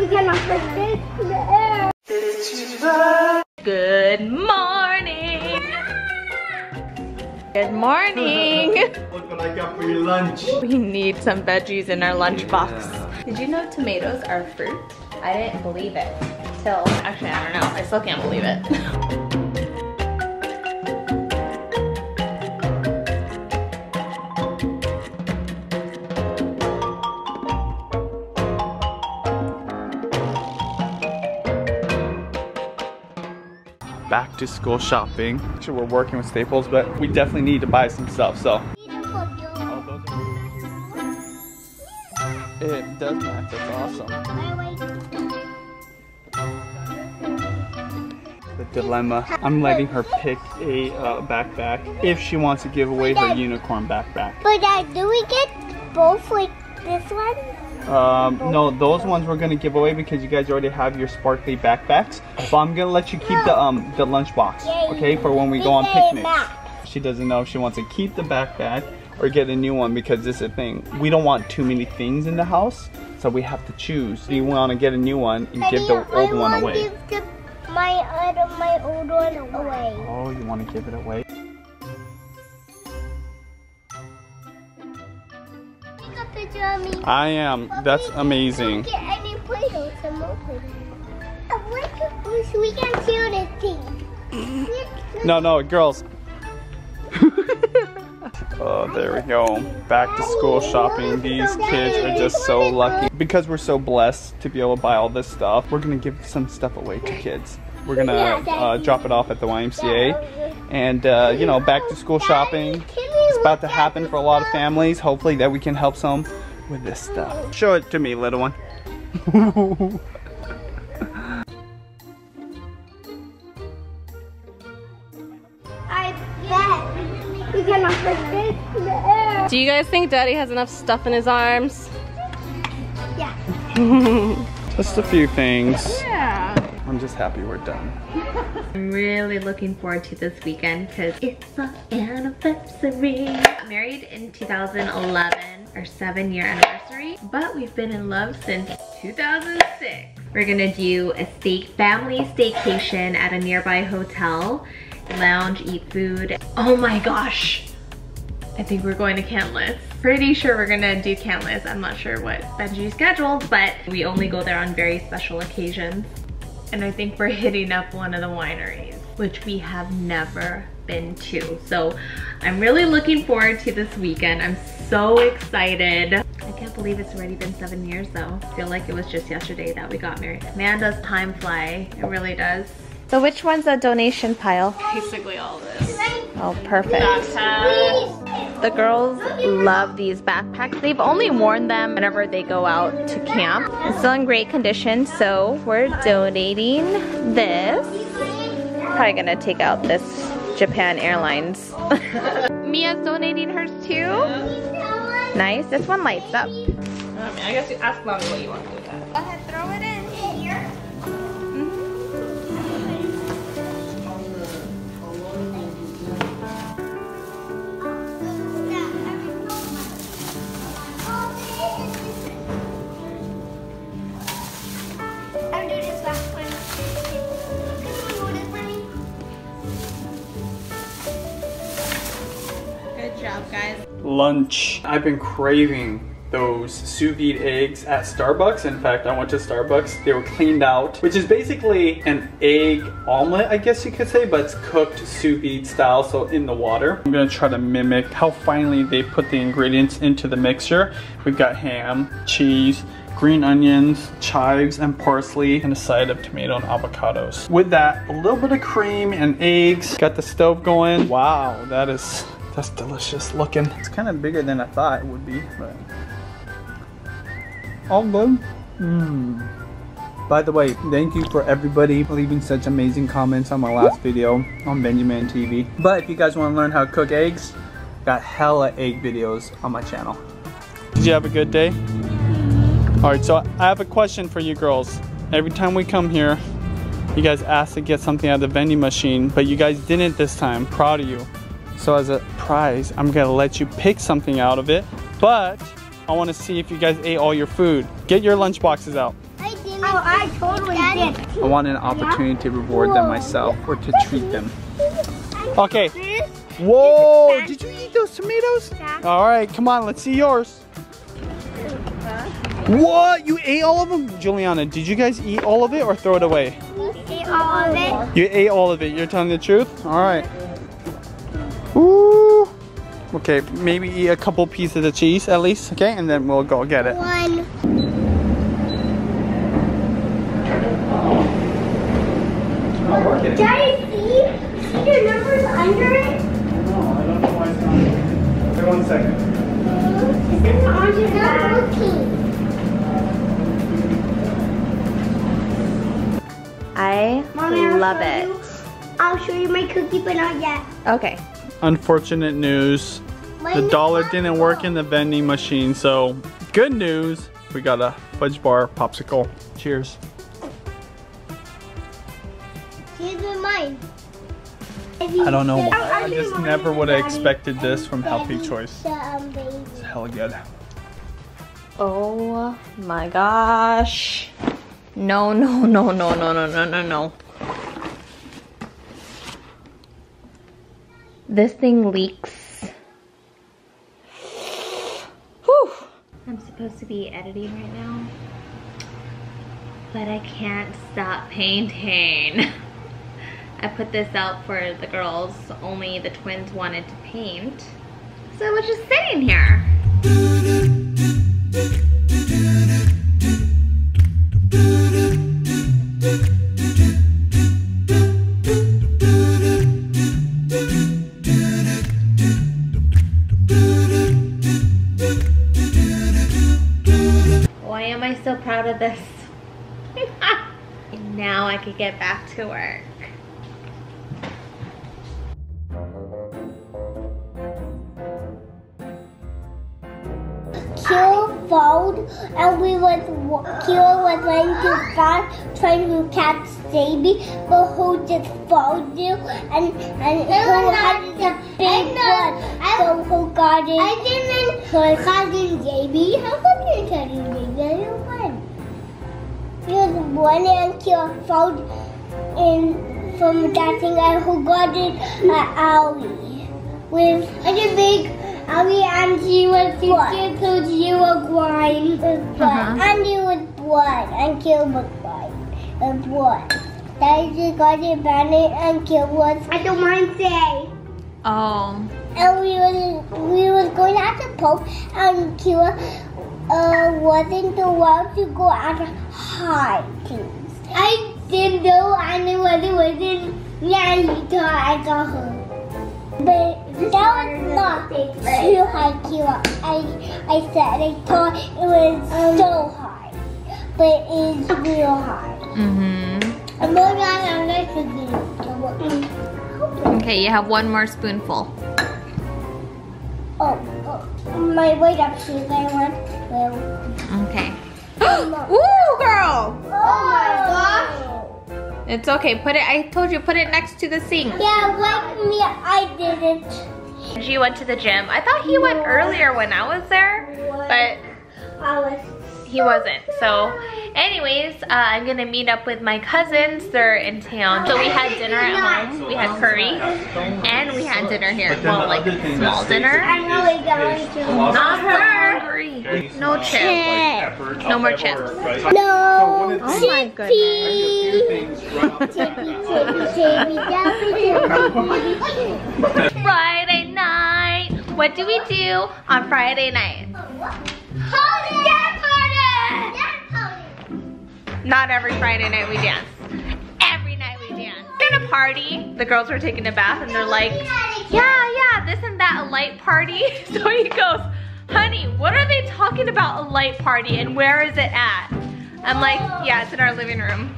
We cannot forget the air. Good morning. Good morning. Look what I got for your lunch. We need some veggies in our lunchbox. Did you know tomatoes are fruit? I didn't believe it till, actually I don't know, I still can't believe it. Back to school shopping. Actually, we're working with Staples, but we definitely need to buy some stuff, so. It does match, that's awesome. The dilemma. I'm letting her pick a uh, backpack if she wants to give away her unicorn backpack. But uh, do we get both like this one? Um, no, those ones we're gonna give away because you guys already have your sparkly backpacks. But I'm gonna let you keep the um the lunchbox, okay, for when we go on picnics. She doesn't know if she wants to keep the backpack or get a new one because this is the thing. We don't want too many things in the house, so we have to choose. Do you want to get a new one and give the old I one away? Give the, my other, my old one away. Oh, you want to give it away? A picture of me. I am. That's amazing. Get any Play-Doh, some more Play-Doh. We can- so we can share this thing. No, no, girls. oh, there we go. Back to school shopping. These kids are just so lucky. Because we're so blessed to be able to buy all this stuff, we're going to give some stuff away to kids. We're going to uh, drop it off at the YMCA. And, uh, you know, back to school shopping. It's about to happen for a lot of families. Hopefully that we can help some with this stuff. Show it to me, little one. I bet we cannot the air. Do you guys think daddy has enough stuff in his arms? Yeah. Just a few things. I'm just happy we're done. I'm really looking forward to this weekend because it's our anniversary. Married in 2011, our seven year anniversary, but we've been in love since 2006. We're gonna do a steak family staycation at a nearby hotel, lounge, eat food. Oh my gosh. I think we're going to Cantless. Pretty sure we're gonna do Cantless. I'm not sure what Benji scheduled, but we only go there on very special occasions. And I think we're hitting up one of the wineries, which we have never been to. So I'm really looking forward to this weekend. I'm so excited. I can't believe it's already been seven years though. I feel like it was just yesterday that we got married. Man, does time fly. It really does. So which one's a donation pile? Basically all of this. Oh, perfect. The girls love these backpacks. They've only worn them whenever they go out to camp. It's still in great condition, so we're donating this. Probably gonna take out this Japan Airlines. Miya's donating hers too. Nice. This one lights up. I I guess you ask mommy what you want to do with that. Go ahead, throw it in Good job, guys. lunch. I've been craving those sous vide eggs at Starbucks. In fact, I went to Starbucks. They were cleaned out, which is basically an egg omelet, I guess you could say, but it's cooked sous vide style, so in the water. I'm gonna try to mimic how finely they put the ingredients into the mixture. We've got ham, cheese, green onions, chives, and parsley, and a side of tomato and avocados. With that, a little bit of cream and eggs. Got the stove going. Wow, that is that's delicious looking. It's kind of bigger than I thought it would be, but all good. Mmm. By the way, thank you for everybody leaving such amazing comments on my last video on BenjiMan TV. But if you guys want to learn how to cook eggs, got hella egg videos on my channel. Did you have a good day? All right, so I have a question for you girls. Every time we come here, you guys ask to get something out of the vending machine, but you guys didn't this time. Proud of you. So as a prize, I'm gonna let you pick something out of it, but I wanna see if you guys ate all your food. Get your lunch boxes out. I didn't Oh, I totally did. I want an opportunity to reward them myself or to treat them. Okay. Whoa, did you eat those tomatoes? Yeah. All right, come on, let's see yours. What? You ate all of them? Julianna, did you guys eat all of it or throw it away? Eat all of it. You ate all of it. You're telling the truth? All right. Ooh. Okay, maybe eat a couple pieces of cheese at least, okay? And then we'll go get it. One. Daddy, see? See the numbers under it? No, I don't know why it's not. Wait one second. It's under the cookie. I Mommy, I'll love it. you. I'll show you my cookie, but not yet. Okay. Unfortunate news. The dollar didn't work in the vending machine, so good news. We got a fudge bar popsicle. Cheers. Here's one mine. I don't know why. I just never would have expected this from Healthy Choice. the, um. It's hella good. Oh my gosh. No, no, no, no, no, no, no, no, no. This thing leaks. Whew. I'm supposed to be editing right now, but I can't stop painting. I put this out for the girls, only the twins wanted to paint. So it was just sitting here. Now I could get back to work. Keira found and we was Keira was trying to find trying to catch baby, but who just found you and and who had the big one. So who got it? I didn't cousin JB. How come you're cousin JB? He was born and cured, found in from attacking and who got it an owie with such a big owie and he was taken to Uruguay uh-huh. and he was blind and killed with blind and blood. Then he got it bandit and killed was at the Wednesday. Oh. And we was we was going after Pope and Keira uh wasn't one to go high things. I didn't know and it wasn't wasn't yeah I got her. But that was not too high, Keira. I I said I thought it was so high, but it's real high. Mm-hmm. I'm going on our next. Okay, you have one more spoonful. Oh, oh, my weight up shoes. I want. Okay. oh Ooh, girl! Oh my gosh. It's okay. Put it. I told you, put it next to the sink. Yeah, like me, I didn't. She went to the gym. I thought he went earlier when I was there, but I was. He wasn't. So, anyways, uh, I'm gonna meet up with my cousins. They're in town. So we had dinner at home. We had curry, and we had dinner here. Well, like small dinner. I'm really going to. Not her. No chips. No more chips. No. Oh my goodness. Friday night. What do we do on Friday night? Not every Friday night we dance. Every night we dance. In a party. The girls were taking a bath and they're like, yeah, yeah, this and that, a light party. So he goes, honey, what are they talking about a light party and where is it at? I'm like, yeah, it's in our living room.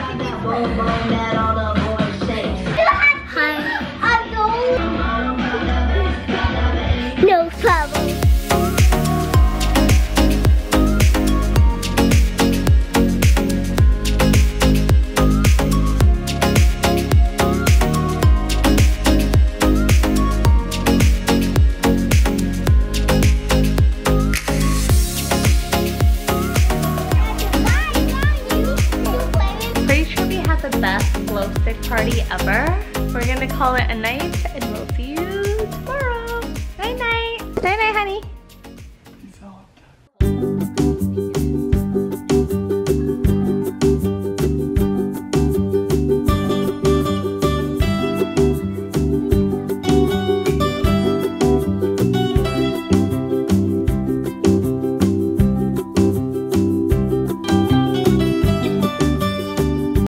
call it a night and we'll see you tomorrow. Night night. Night night, honey.